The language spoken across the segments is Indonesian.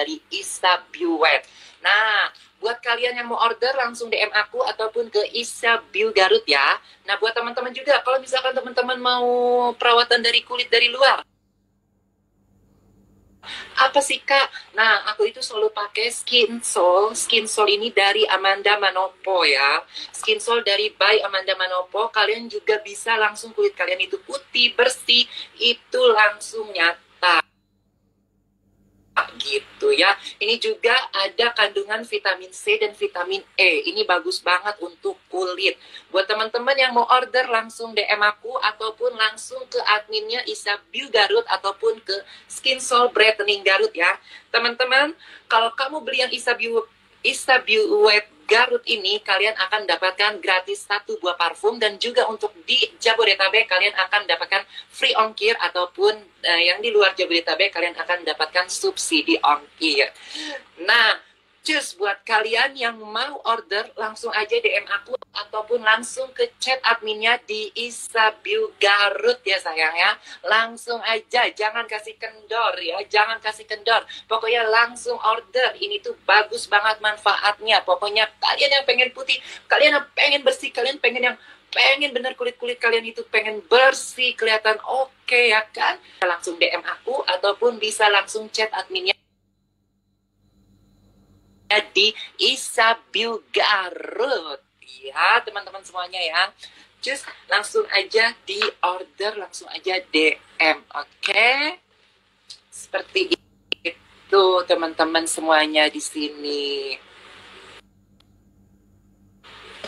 dari Isa Buet. Nah, buat kalian yang mau order langsung DM aku ataupun ke Isa Biu Garut ya. Nah, buat teman-teman juga kalau misalkan teman-teman mau perawatan dari kulit dari luar, apa sih kak? Nah, aku itu selalu pakai Skin Soul. Skin Soul ini dari Amanda Manopo ya. Skin Soul dari by Amanda Manopo. Kalian juga bisa langsung kulit kalian itu putih, bersih. Itu langsung nyata gitu ya. Ini juga ada kandungan vitamin C dan vitamin E. Ini bagus banget untuk kulit. Buat teman-teman yang mau order langsung DM aku ataupun langsung ke adminnya Isabiu Garut ataupun ke Skin Soul Brightening Garut ya. Teman-teman, kalau kamu beli yang Isabiu Isabiu Wet Garut ini kalian akan dapatkan gratis satu buah parfum dan juga untuk di Jabodetabek kalian akan dapatkan free ongkir ataupun uh, yang di luar Jabodetabek kalian akan dapatkan subsidi ongkir. Nah, Cus buat kalian yang mau order langsung aja DM aku ataupun langsung ke chat adminnya di Isabiu Garut ya sayang ya. Langsung aja, jangan kasih kendor ya, jangan kasih kendor. Pokoknya langsung order. Ini tuh bagus banget manfaatnya. Pokoknya kalian yang pengen putih, kalian yang pengen bersih, kalian pengen yang pengen bener kulit-kulit kalian itu pengen bersih, kelihatan oke okay, ya kan? Langsung DM aku ataupun bisa langsung chat adminnya di Isabil Garut. Ya teman-teman semuanya ya. Just langsung aja di order langsung aja DM oke? Okay? seperti itu teman-teman semuanya di sini.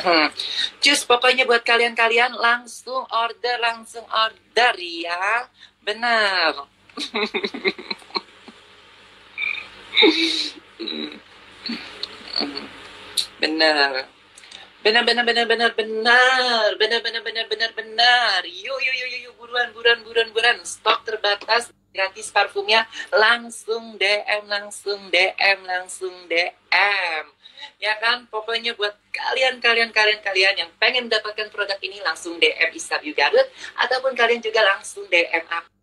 Hmm. just pokoknya buat kalian-kalian langsung order langsung order ya. Benar benar. Benar benar benar benar benar. Benar benar benar benar benar. Yuk yuk yuk yuk buruan buruan buruan buruan. Stok terbatas gratis parfumnya. Langsung DM langsung DM langsung DM ya kan? Pokoknya buat kalian kalian kalian kalian yang pengen mendapatkan produk ini langsung DM Isabiu Garut. Ataupun kalian juga langsung DM aku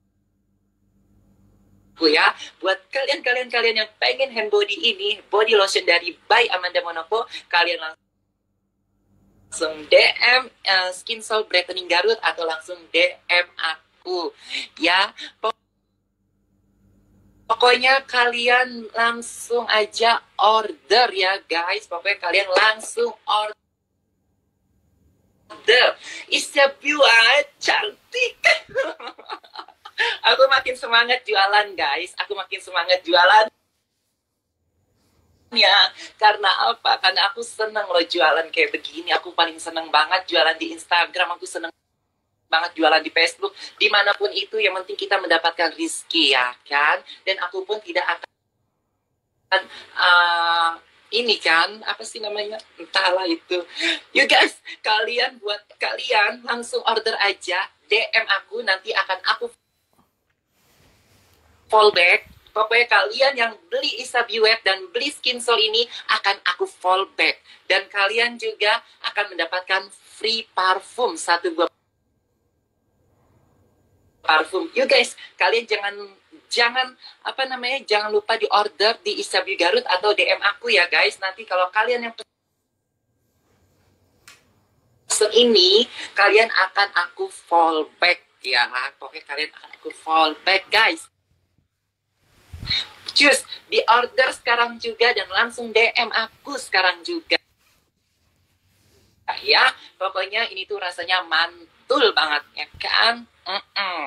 aku ya. Buat kalian-kalian-kalian yang pengen hand body ini, body lotion dari by Amanda Monaco, kalian langsung DM uh, eh, Skin Soul Brightening Garut atau langsung DM aku ya. Pokoknya kalian langsung aja order ya guys. Pokoknya kalian langsung order. Isya buat cantik. aku makin semangat jualan guys. Aku makin semangat jualan. Ya karena apa? Karena aku seneng loh jualan kayak begini. Aku paling seneng banget jualan di Instagram. Aku seneng banget jualan di Facebook. Di mana pun itu yang penting kita mendapatkan rizki ya kan? Dan aku pun tidak akan uh, ini kan apa sih namanya? Entahlah itu. You guys kalian buat kalian langsung order aja. DM aku nanti akan aku fallback pokoknya kalian yang beli Isabiwet dan beli Skin Soul ini akan aku fallback dan kalian juga akan mendapatkan free parfum satu buah parfum. You guys, kalian jangan jangan apa namanya jangan lupa di order di Isabi Garut atau DM aku ya guys. Nanti kalau kalian yang pesen ini kalian akan aku fallback ya. Pokoknya kalian akan aku fallback guys. Cus, di order sekarang juga dan langsung DM aku sekarang juga. Ya, pokoknya ini tuh rasanya mantul banget ya kan? Mm -mm.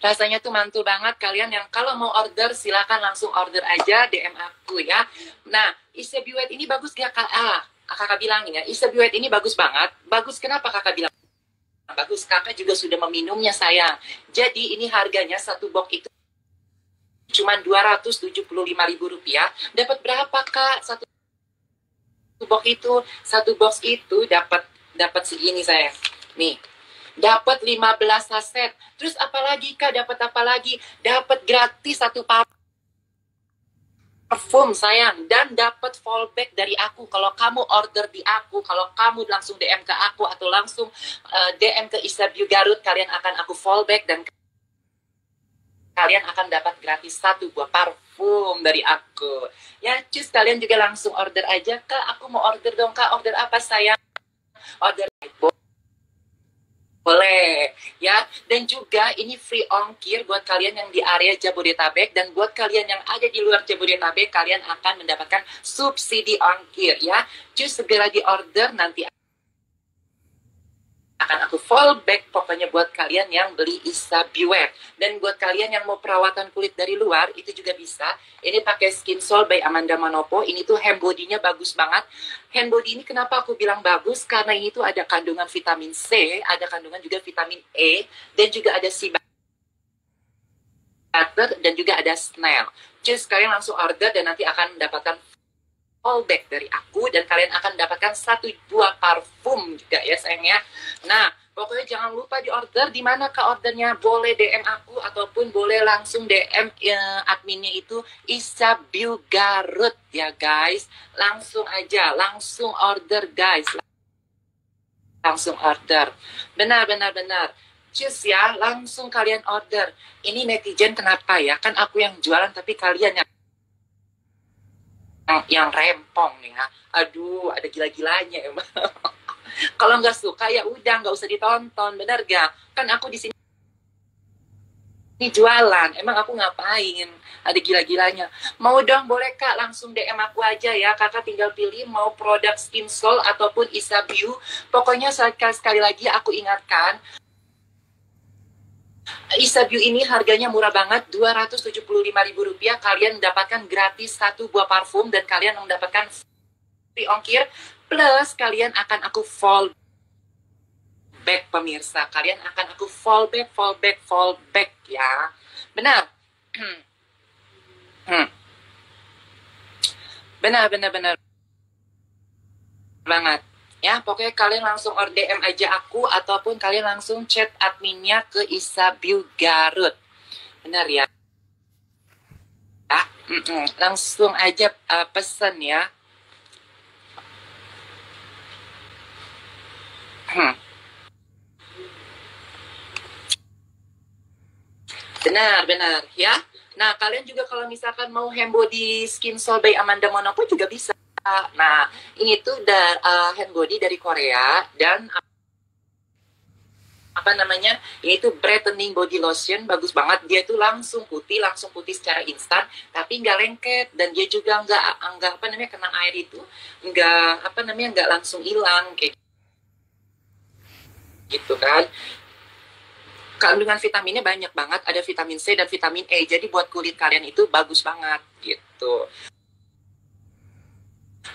Rasanya tuh mantul banget kalian yang kalau mau order silakan langsung order aja DM aku ya. Nah, Isebiwet ini bagus gak kak? Ah, kakak bilang ya, Isebiwet ini bagus banget. Bagus kenapa kakak bilang? Bagus, kakak juga sudah meminumnya saya. Jadi ini harganya satu box itu cuma ribu rupiah. Dapat berapa kak? Satu box itu satu box itu dapat dapat segini saya nih dapat 15 saset terus apalagi kak? Dapat apa lagi? Dapat gratis satu parfum sayang. Dan dapat fallback dari aku. Kalau kamu order di aku kalau kamu langsung DM ke aku atau langsung uh, eh, DM ke Isabiu Garut kalian akan aku fallback dan kalian akan dapat gratis satu buah parfum dari aku. Ya, cus kalian juga langsung order aja kak. Aku mau order dong kak. Order apa sayang? Order boleh ya dan juga ini free ongkir buat kalian yang di area Jabodetabek dan buat kalian yang ada di luar Jabodetabek kalian akan mendapatkan subsidi ongkir ya cus segera di order nanti akan aku fallback pokoknya buat kalian yang beli Isa Beware. Dan buat kalian yang mau perawatan kulit dari luar itu juga bisa. Ini pakai Skin Sol by Amanda Manopo. Ini tuh hand body-nya bagus banget. Hand body ini kenapa aku bilang bagus? Karena ini tuh ada kandungan vitamin C ada kandungan juga vitamin E dan juga ada si dan juga ada snail. Just kalian langsung order dan nanti akan mendapatkan callback dari aku dan kalian akan mendapatkan satu buah parfum juga ya sayangnya. Nah, pokoknya jangan lupa di order di mana ke ordernya boleh DM aku ataupun boleh langsung DM ya, adminnya itu Isa Biu Garut ya guys. Langsung aja, langsung order guys. Langsung order. Benar benar benar. Cus ya, langsung kalian order. Ini netizen kenapa ya? Kan aku yang jualan tapi kalian yang yang, rempong nih ya. Aduh, ada gila-gilanya emang. Kalau nggak suka ya udah nggak usah ditonton, bener gak? Kan aku di sini ini jualan, emang aku ngapain? Ada gila-gilanya. Mau dong, boleh kak langsung DM aku aja ya. Kakak tinggal pilih mau produk Skin Soul ataupun Isabiu. Pokoknya sekali lagi aku ingatkan, Isabiu ini harganya murah banget, Rp275.000. Kalian mendapatkan gratis satu buah parfum dan kalian mendapatkan free ongkir. Plus kalian akan aku fall back pemirsa. Kalian akan aku fall back, fall back, fall back ya. Benar. hmm. Benar, benar, benar. Banget ya. Pokoknya kalian langsung or DM aja aku ataupun kalian langsung chat adminnya ke Isabiu Garut. Benar ya? -mm. langsung aja uh, pesan ya. Hmm. benar benar ya. Nah kalian juga kalau misalkan mau hembody skin soul by Amanda Monopo juga bisa Nah, ini tuh da, uh, hand body dari Korea dan apa namanya ini tuh brightening body lotion bagus banget. Dia tuh langsung putih langsung putih secara instan tapi nggak lengket. Dan dia juga nggak nggak apa namanya kena air itu nggak apa namanya nggak langsung hilang kayak gitu kan. Kandungan vitaminnya banyak banget. Ada vitamin C dan vitamin E. Jadi buat kulit kalian itu bagus banget gitu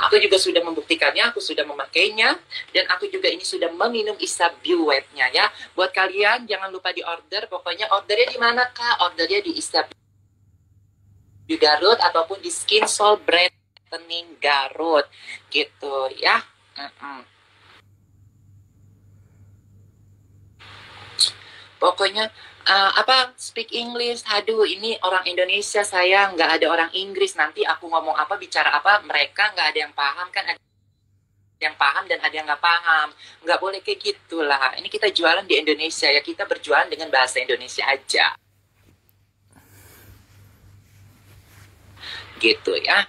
Aku juga sudah membuktikannya, aku sudah memakainya, dan aku juga ini sudah meminum Isabuetnya ya. Buat kalian jangan lupa di order, pokoknya ordernya di mana kak? Ordernya di Isabu Garut ataupun di Skin Soul Brightening Garut gitu ya. Mm -mm. Pokoknya uh, apa speak English. Aduh ini orang Indonesia saya nggak ada orang Inggris. Nanti aku ngomong apa bicara apa mereka nggak ada yang paham kan? Ada yang paham dan ada yang nggak paham. Nggak boleh kayak gitulah. Ini kita jualan di Indonesia ya. Kita berjualan dengan bahasa Indonesia aja. Gitu ya.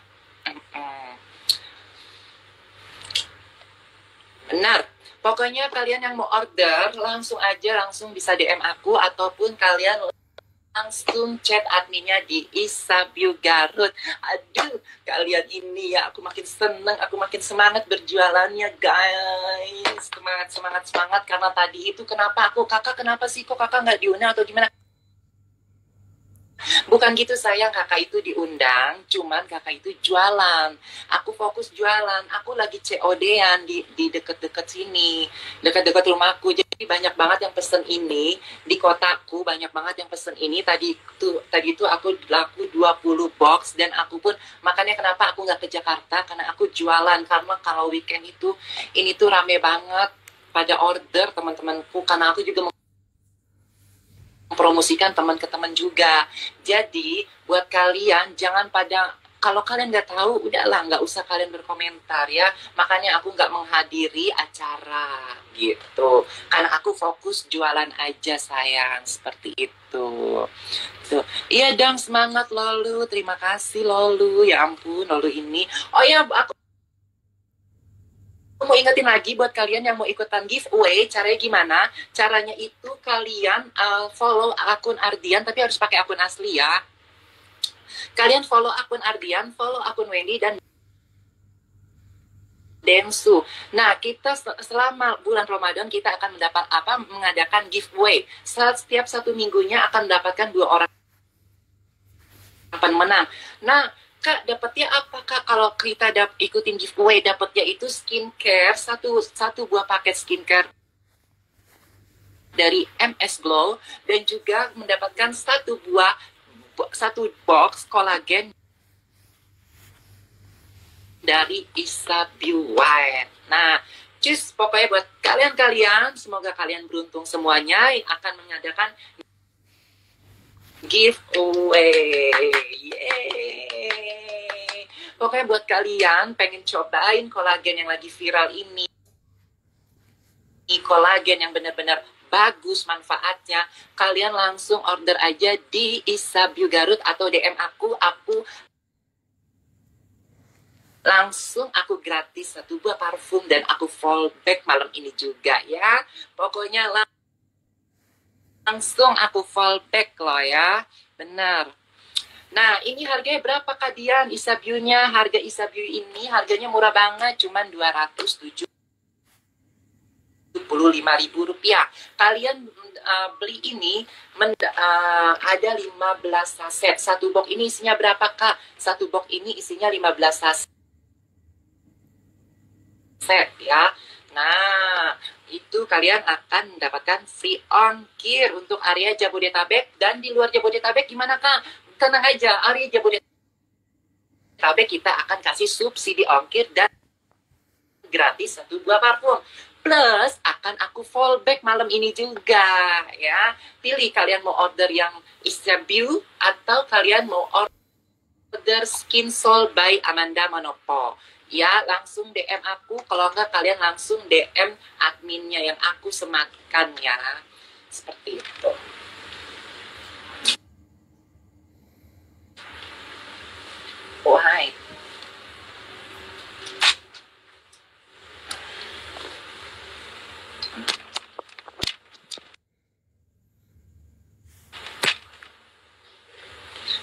Benar Pokoknya kalian yang mau order langsung aja langsung bisa DM aku ataupun kalian langsung chat adminnya di Isabiu Garut. Aduh, kalian ini ya aku makin seneng, aku makin semangat berjualannya guys. Semangat, semangat, semangat karena tadi itu kenapa aku kakak kenapa sih kok kakak nggak diundang atau gimana? Bukan gitu sayang, kakak itu diundang, cuman kakak itu jualan. Aku fokus jualan, aku lagi COD-an di, di deket-deket sini, deket-deket rumahku. Jadi banyak banget yang pesen ini, di kotaku banyak banget yang pesen ini. Tadi itu tadi itu aku laku 20 box, dan aku pun, makanya kenapa aku nggak ke Jakarta, karena aku jualan. Karena kalau weekend itu, ini tuh rame banget pada order teman-temanku, karena aku juga mempromosikan teman ke teman juga. Jadi buat kalian jangan pada kalau kalian nggak tahu udahlah nggak usah kalian berkomentar ya. Makanya aku nggak menghadiri acara gitu. Karena aku fokus jualan aja sayang. Seperti itu. Tuh iya dong semangat lolu. Terima kasih lolu. Ya ampun lolu ini. Oh ya aku mau ingetin lagi buat kalian yang mau ikutan giveaway, caranya gimana? Caranya itu kalian uh, follow akun Ardian, tapi harus pakai akun asli ya. Kalian follow akun Ardian, follow akun Wendy, dan Densu. Nah, kita selama bulan Ramadan kita akan mendapat apa? Mengadakan giveaway. Setiap satu minggunya akan mendapatkan dua orang pemenang. Nah, Kak, dapatnya apa Kak kalau kita dap ikutin giveaway? Dapatnya itu skincare, satu satu buah paket skincare dari MS Glow dan juga mendapatkan satu buah satu box kolagen dari White. Nah, just pokoknya buat kalian-kalian, semoga kalian beruntung semuanya akan mengadakan giveaway. Yeay. Pokoknya buat kalian pengen cobain kolagen yang lagi viral ini. Ini kolagen yang benar-benar bagus manfaatnya. Kalian langsung order aja di Isabiu Garut atau DM aku, aku langsung aku gratis satu buah parfum dan aku fallback malam ini juga ya. Pokoknya langsung langsung aku fallback loh ya. Benar. Nah, ini harganya berapa Kak Dian? Isabiunya, harga Isabiu ini harganya murah banget, cuman 275 ribu rupiah. Kalian uh, beli ini men, uh, ada 15 saset. Satu box ini isinya berapa Kak? Satu box ini isinya 15 saset ya. Nah, itu kalian akan mendapatkan free ongkir untuk area Jabodetabek dan di luar Jabodetabek gimana kak? Tenang aja, area Jabodetabek kita akan kasih subsidi ongkir dan gratis satu buah parfum. Plus akan aku fallback malam ini juga ya. Pilih kalian mau order yang Isabiu atau kalian mau order Skin Soul by Amanda Manopo ya langsung DM aku. Kalau enggak kalian langsung DM adminnya yang aku sematkan ya. Seperti itu oh hai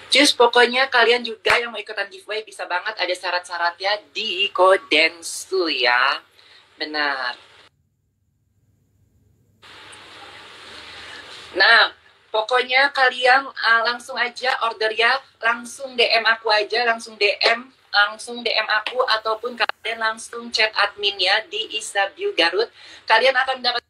Just pokoknya kalian juga yang mau ikutan giveaway bisa banget ada syarat-syaratnya di Kodensu ya. Benar. Nah, pokoknya kalian uh, langsung aja order ya, langsung DM aku aja, langsung DM, langsung DM aku ataupun kalian langsung chat adminnya di Isabiu Garut. Kalian akan dapat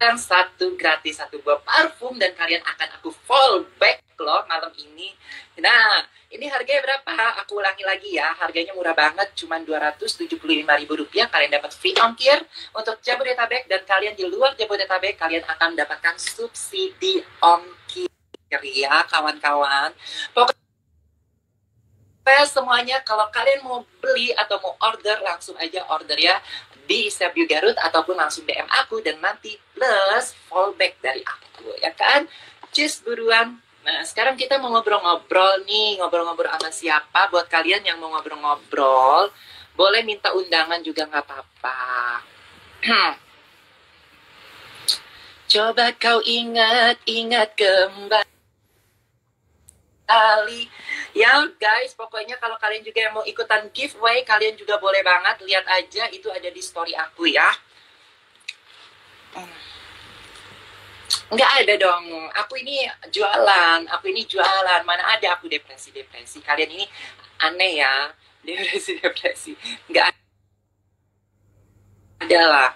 satu gratis satu buah parfum dan kalian akan aku fallback loh malam ini. Nah, ini harganya berapa? Aku ulangi lagi ya, harganya murah banget, cuma ribu rupiah. Kalian dapat free ongkir untuk Jabodetabek dan kalian di luar Jabodetabek kalian akan mendapatkan subsidi ongkir ya kawan-kawan. Pokoknya semuanya kalau kalian mau beli atau mau order langsung aja order ya di Sabiu Garut ataupun langsung DM aku dan nanti plus fallback dari aku ya kan Cheers buruan Nah, sekarang kita mau ngobrol-ngobrol nih, ngobrol-ngobrol sama siapa. Buat kalian yang mau ngobrol-ngobrol, boleh minta undangan juga nggak apa-apa. Coba kau ingat-ingat kembali kali. Ya guys, pokoknya kalau kalian juga yang mau ikutan giveaway, kalian juga boleh banget lihat aja itu ada di story aku ya. Enggak ada dong. Aku ini jualan, aku ini jualan. Mana ada aku depresi-depresi. Kalian ini aneh ya. Depresi-depresi. Enggak ada lah.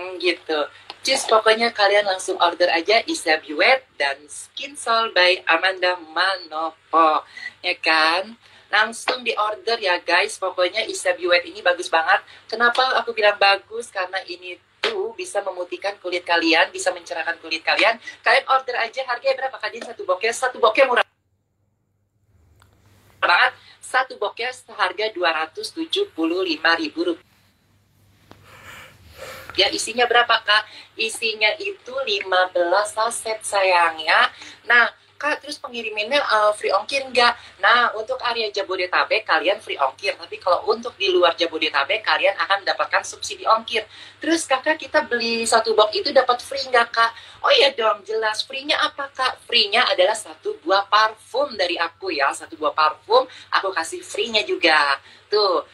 Hmm, gitu. Just pokoknya kalian langsung order aja Isabiwet dan Skin Soul by Amanda Manopo. Ya kan? Langsung di order ya guys. Pokoknya Isabiwet ini bagus banget. Kenapa aku bilang bagus? Karena ini tuh bisa memutihkan kulit kalian, bisa mencerahkan kulit kalian. Kalian order aja harganya berapa? Kalian satu bokeh, satu bokeh murah banget satu boxnya seharga Rp275.000 ya isinya berapa kak? Isinya itu 15 saset sayang ya nah kak terus pengirimannya uh, free ongkir enggak nah untuk area Jabodetabek kalian free ongkir. Tapi kalau untuk di luar Jabodetabek kalian akan mendapatkan subsidi ongkir. Terus kakak kita beli satu box itu dapat free enggak kak? Oh iya dong jelas. Free-nya apa kak? Free-nya adalah satu buah parfum dari aku ya. Satu buah parfum aku kasih free-nya juga. Tuh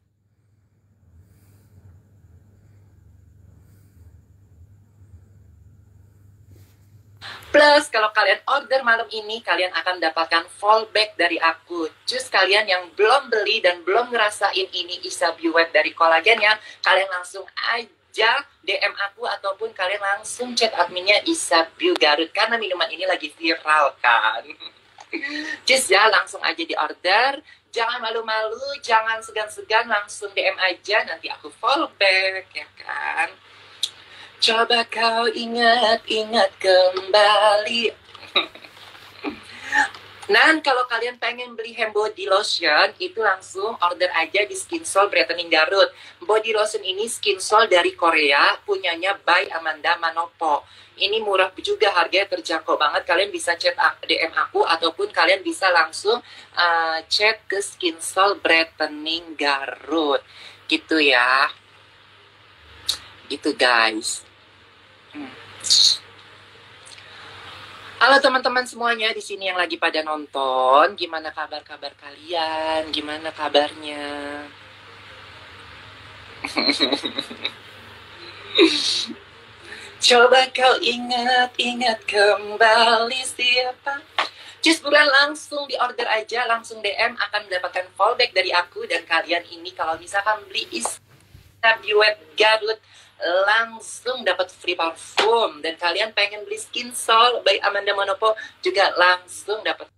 Plus kalau kalian order malam ini kalian akan mendapatkan fallback dari aku. Just kalian yang belum beli dan belum ngerasain ini Isa Wet dari kolagen ya, kalian langsung aja DM aku ataupun kalian langsung chat adminnya Isa Garut karena minuman ini lagi viral kan. Just ya langsung aja di order. Jangan malu-malu, jangan segan-segan, langsung DM aja nanti aku fallback ya kan. Coba kau ingat-ingat kembali. Nah, kalau kalian pengen beli hand body lotion, itu langsung order aja di Skin Soul Brightening Garut. Body lotion ini Skin Soul dari Korea, punyanya by Amanda Manopo. Ini murah juga, harganya terjangkau banget. Kalian bisa chat DM aku, ataupun kalian bisa langsung uh, chat ke Skin Soul Brightening Garut. Gitu ya. Gitu guys. Halo teman-teman semuanya di sini yang lagi pada nonton. Gimana kabar-kabar kalian? Gimana kabarnya? Coba kau ingat-ingat kembali siapa Just bulan langsung di order aja, langsung DM akan mendapatkan fallback dari aku dan kalian ini kalau misalkan beli is Buet Garut langsung dapat free parfum. Dan kalian pengen beli skin sol by Amanda Monopo juga langsung dapat.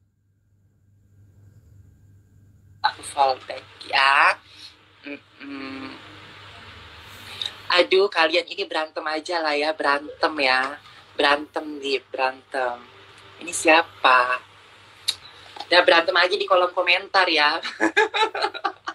Aku fallback ya. Mm -mm. aduh kalian ini berantem aja lah ya berantem ya. Berantem nih berantem. Ini siapa? Udah berantem aja di kolom komentar ya